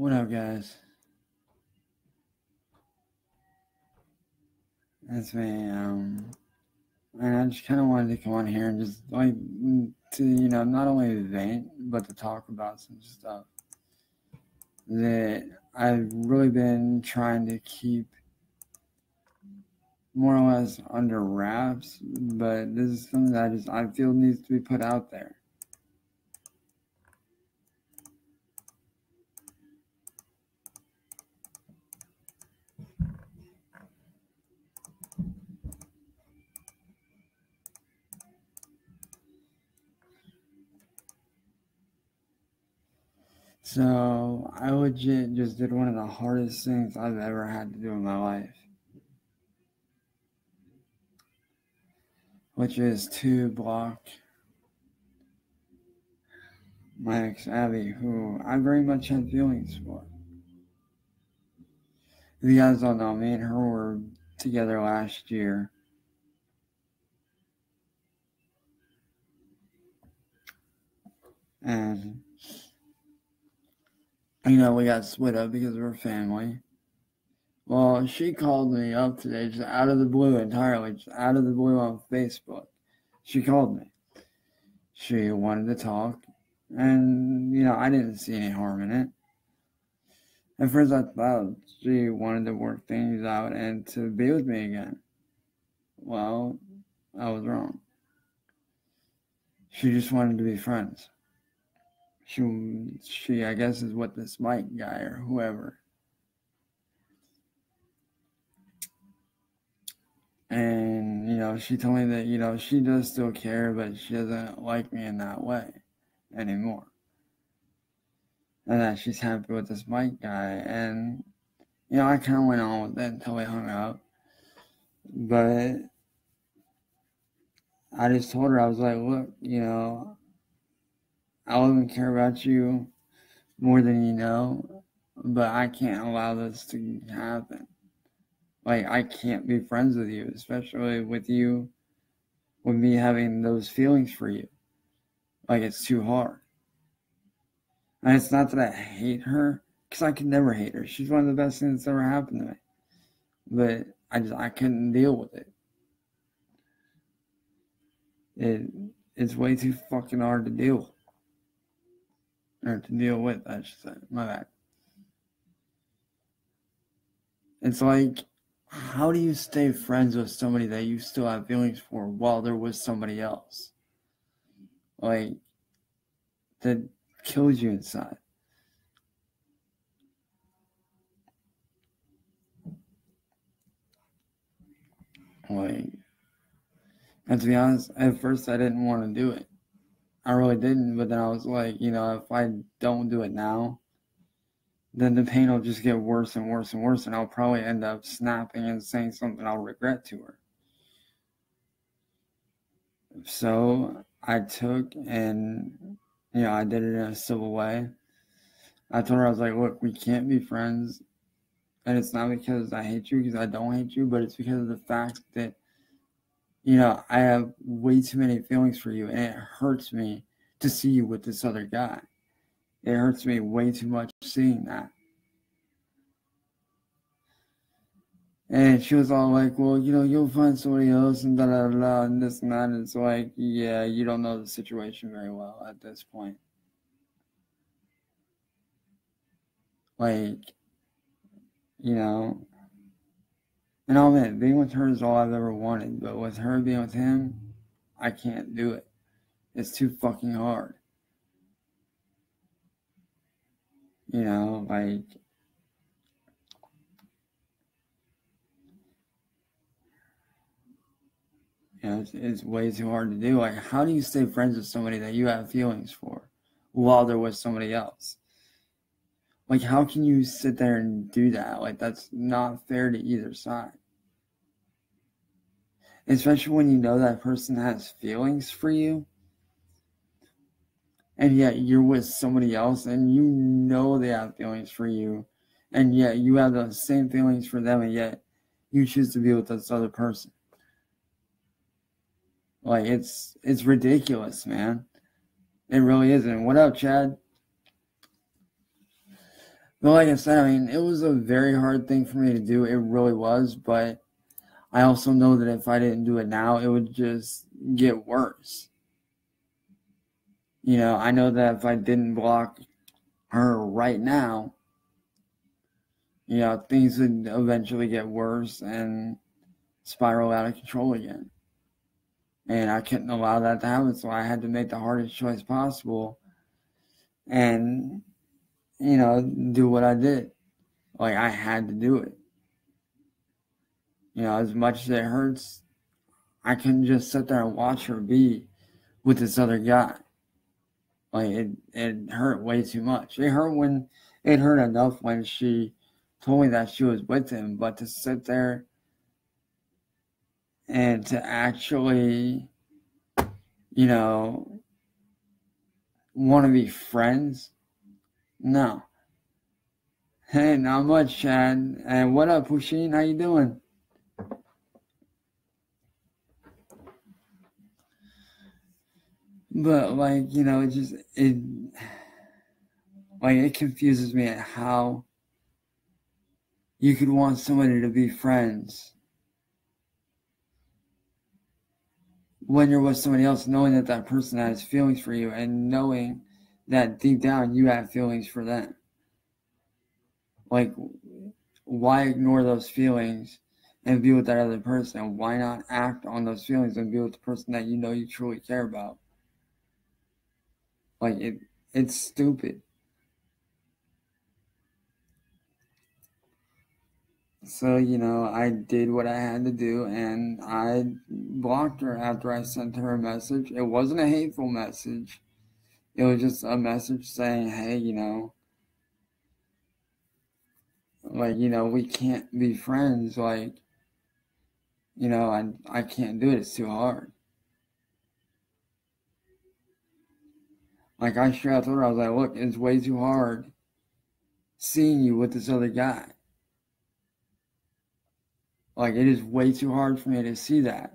What up, guys? That's me. Um, and I just kind of wanted to come on here and just like to you know not only vent but to talk about some stuff that I've really been trying to keep more or less under wraps, but this is something that I just I feel needs to be put out there. So I legit just did one of the hardest things I've ever had to do in my life. Which is to block my ex Abby, who I very much had feelings for. If you guys don't know, me and her were together last year. And you know, we got split up because of her family. Well, she called me up today just out of the blue entirely, just out of the blue on Facebook. She called me. She wanted to talk, and, you know, I didn't see any harm in it. At first, I thought she wanted to work things out and to be with me again. Well, I was wrong. She just wanted to be friends she she I guess is what this Mike guy or whoever. And you know, she told me that you know she does still care, but she doesn't like me in that way anymore. And that she's happy with this Mike guy, and you know, I kind of went on with it until we hung up. But I just told her I was like, look, you know, I love and care about you more than you know, but I can't allow this to happen. Like, I can't be friends with you, especially with you, with me having those feelings for you. Like, it's too hard. And it's not that I hate her, because I could never hate her. She's one of the best things that's ever happened to me. But I just, I couldn't deal with it. It, it's way too fucking hard to deal with or to deal with, I should say. My bad. It's like, how do you stay friends with somebody that you still have feelings for while they're with somebody else? Like, that kills you inside. Like, and to be honest, at first I didn't want to do it. I really didn't, but then I was like, you know, if I don't do it now, then the pain will just get worse and worse and worse, and I'll probably end up snapping and saying something I'll regret to her. So I took and, you know, I did it in a civil way. I told her, I was like, look, we can't be friends. And it's not because I hate you, because I don't hate you, but it's because of the fact that you know, I have way too many feelings for you, and it hurts me to see you with this other guy. It hurts me way too much seeing that. And she was all like, well, you know, you'll find somebody else and da da da and this and that. And it's like, yeah, you don't know the situation very well at this point. Like, you know, and all that, being with her is all I've ever wanted. But with her being with him, I can't do it. It's too fucking hard. You know, like. You know, it's, it's way too hard to do. Like, how do you stay friends with somebody that you have feelings for while they're with somebody else? Like, how can you sit there and do that? Like, that's not fair to either side especially when you know that person has feelings for you. And yet you're with somebody else and you know they have feelings for you. And yet you have the same feelings for them and yet you choose to be with this other person. Like it's it's ridiculous man. It really isn't what up chad? But like I said, I mean, it was a very hard thing for me to do. It really was. But I also know that if I didn't do it now, it would just get worse. You know, I know that if I didn't block her right now, you know, things would eventually get worse and spiral out of control again. And I couldn't allow that to happen, so I had to make the hardest choice possible and, you know, do what I did. Like, I had to do it. You know, as much as it hurts, I couldn't just sit there and watch her be with this other guy. Like it, it hurt way too much. It hurt when it hurt enough when she told me that she was with him, but to sit there and to actually, you know, want to be friends, no. Hey, not much, Chad. And what up, Pusheen? How you doing? But like, you know, it just it like it confuses me at how you could want somebody to be friends when you're with somebody else, knowing that that person has feelings for you and knowing that deep down you have feelings for them. Like, why ignore those feelings and be with that other person? And why not act on those feelings and be with the person that you know you truly care about? Like it, it's stupid. So, you know, I did what I had to do and I blocked her after I sent her a message. It wasn't a hateful message. It was just a message saying, hey, you know, like, you know, we can't be friends. Like, you know, I, I can't do it. It's too hard. Like I told her, I was like, look, it's way too hard seeing you with this other guy. Like it is way too hard for me to see that.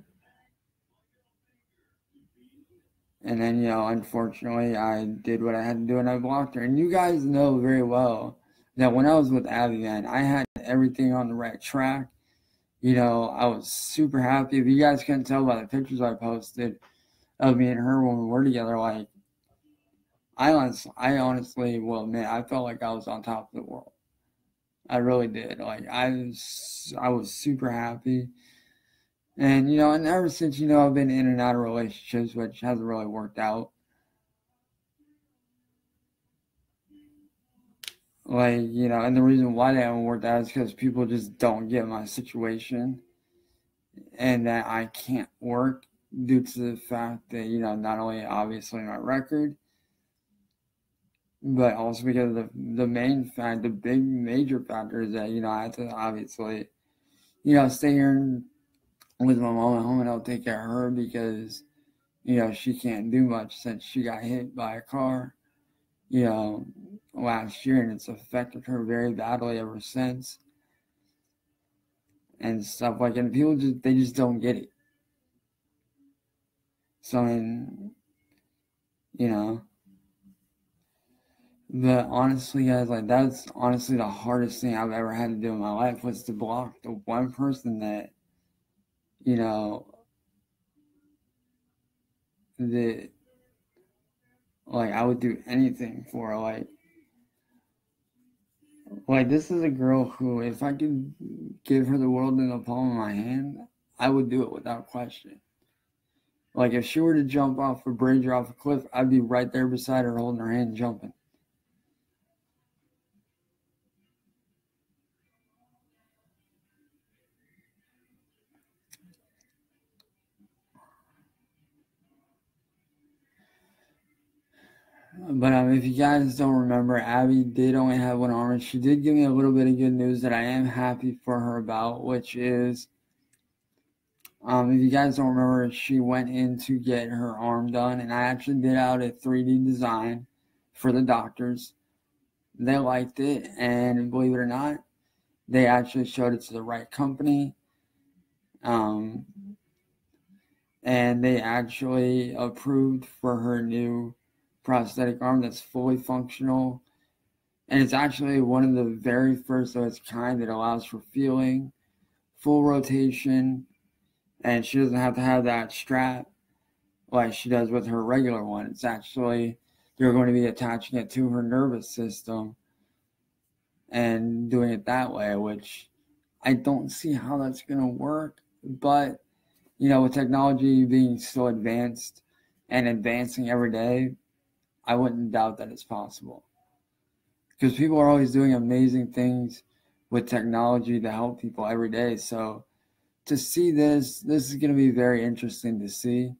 And then, you know, unfortunately, I did what I had to do and I blocked her. And you guys know very well that when I was with Abby, man, I had everything on the right track. You know, I was super happy. If you guys can tell by the pictures I posted of me and her when we were together, like, I honestly, I honestly will admit, I felt like I was on top of the world. I really did. Like I was, I was super happy, and you know, and ever since you know I've been in and out of relationships, which hasn't really worked out. Like you know, and the reason why they haven't worked out is because people just don't get my situation, and that I can't work due to the fact that you know not only obviously my record but also because the the main fact, the big major factor is that you know I have to obviously, you know, stay here with my mom at home and I'll take care of her because you know she can't do much since she got hit by a car, you know, last year and it's affected her very badly ever since. And stuff like and people just they just don't get it. So I mean, you know but honestly, guys, like that's honestly the hardest thing I've ever had to do in my life was to block the one person that, you know, that like I would do anything for. Like, like this is a girl who, if I could give her the world in the palm of my hand, I would do it without question. Like if she were to jump off a bridge or off a cliff, I'd be right there beside her, holding her hand, jumping. But um, if you guys don't remember, Abby did only have one arm, and she did give me a little bit of good news that I am happy for her about, which is, um, if you guys don't remember, she went in to get her arm done, and I actually did out a 3D design for the doctors. They liked it, and believe it or not, they actually showed it to the right company. Um, and they actually approved for her new prosthetic arm that's fully functional And it's actually one of the very first of its kind that allows for feeling, full rotation, and she doesn't have to have that strap like she does with her regular one. It's actually, they're going to be attaching it to her nervous system and doing it that way, which I don't see how that's going to work. But, you know, with technology being so advanced and advancing every day, I wouldn't doubt that it's possible. Because people are always doing amazing things with technology to help people every day. So to see this, this is going to be very interesting to see.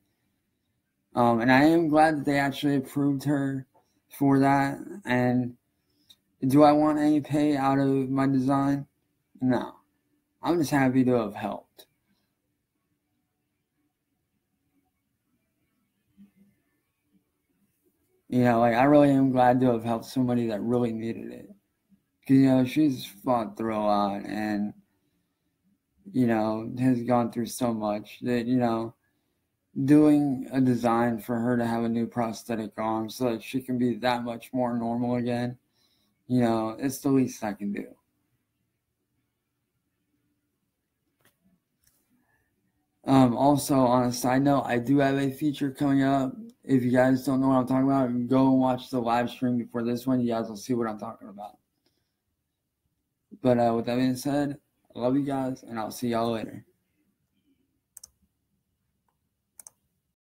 Um, and I am glad that they actually approved her for that. And do I want any pay out of my design? No. I'm just happy to have helped. You know, like I really am glad to have helped somebody that really needed it. Cause you know, she's fought through a lot and you know, has gone through so much that, you know, doing a design for her to have a new prosthetic arm so that she can be that much more normal again, you know, it's the least I can do. Um, also, on a side note, I do have a feature coming up. If you guys don't know what I'm talking about, go and watch the live stream before this one. You guys will see what I'm talking about. But uh, with that being said, I love you guys, and I'll see y'all later.